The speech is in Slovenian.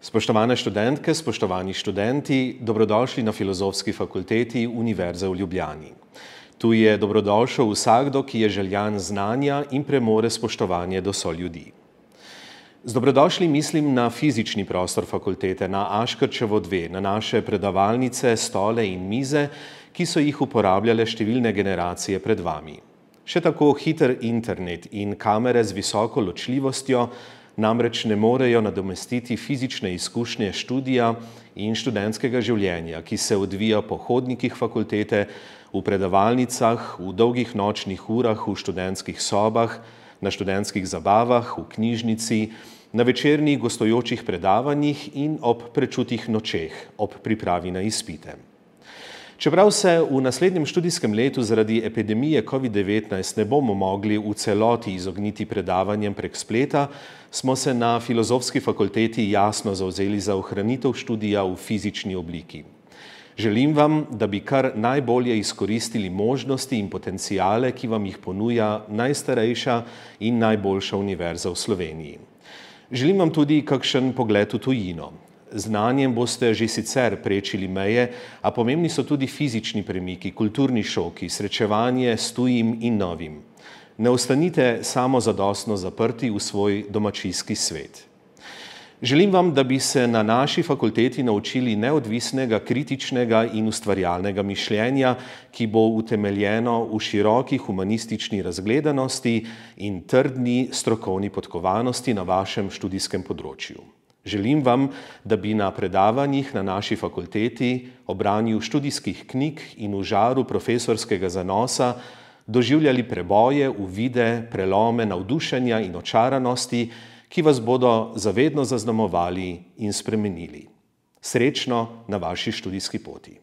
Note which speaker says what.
Speaker 1: Spoštovane študentke, spoštovani študenti, dobrodošli na Filozofski fakulteti Univerze v Ljubljani. Tu je dobrodošel vsakdo, ki je željan znanja in premore spoštovanje do soljudi. Z dobrodošli mislim na fizični prostor fakultete, na Aškrčevo dve, na naše predavalnice, stole in mize, ki so jih uporabljale številne generacije pred vami. Še tako hiter internet in kamere z visoko ločljivostjo namreč ne morejo nadomestiti fizične izkušnje študija in študentskega življenja, ki se odvija po hodnikih fakultete, v predavalnicah, v dolgih nočnih urah, v študentskih sobah, na študentskih zabavah, v knjižnici, na večernih gostujočih predavanjih in ob prečutih nočeh, ob pripravi na izpite. Čeprav se v naslednjem študijskem letu zaradi epidemije COVID-19 ne bomo mogli v celoti izogniti predavanjem prek spleta, smo se na Filozofski fakulteti jasno zauzeli za ohranitev študija v fizični obliki. Želim vam, da bi kar najbolje izkoristili možnosti in potencijale, ki vam jih ponuja najstarejša in najboljša univerza v Sloveniji. Želim vam tudi kakšen pogled v tujino. Znanjem boste že sicer prečili meje, a pomembni so tudi fizični premiki, kulturni šoki, srečevanje s tujim in novim. Ne ostanite samo zadostno zaprti v svoj domačijski svet. Želim vam, da bi se na naši fakulteti naučili neodvisnega, kritičnega in ustvarjalnega mišljenja, ki bo utemeljeno v široki humanistični razgledanosti in trdni strokovni podkovanosti na vašem študijskem področju. Želim vam, da bi na predavanjih na naši fakulteti, ob branju študijskih knjig in v žaru profesorskega zanosa doživljali preboje, uvide, prelome, navdušenja in očaranosti, ki vas bodo zavedno zaznamovali in spremenili. Srečno na vaši študijski poti.